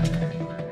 うん。